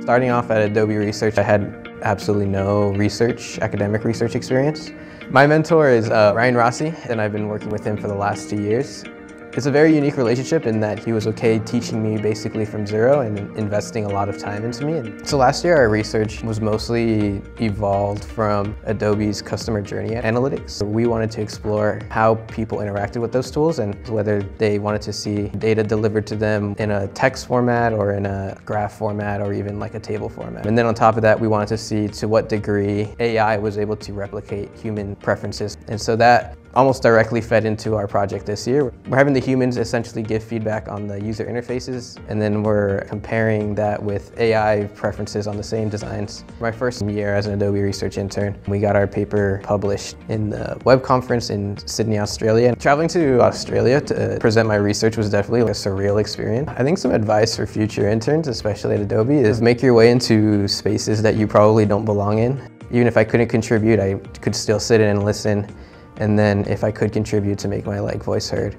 Starting off at Adobe Research, I had absolutely no research, academic research experience. My mentor is uh, Ryan Rossi, and I've been working with him for the last two years. It's a very unique relationship in that he was okay teaching me basically from zero and investing a lot of time into me. And so last year our research was mostly evolved from Adobe's customer journey analytics. We wanted to explore how people interacted with those tools and whether they wanted to see data delivered to them in a text format or in a graph format or even like a table format. And then on top of that, we wanted to see to what degree AI was able to replicate human preferences. And so that almost directly fed into our project this year. We're having the humans essentially give feedback on the user interfaces, and then we're comparing that with AI preferences on the same designs. My first year as an Adobe research intern, we got our paper published in the web conference in Sydney, Australia. Traveling to Australia to present my research was definitely a surreal experience. I think some advice for future interns, especially at Adobe, is make your way into spaces that you probably don't belong in. Even if I couldn't contribute, I could still sit in and listen and then if I could contribute to make my like voice heard.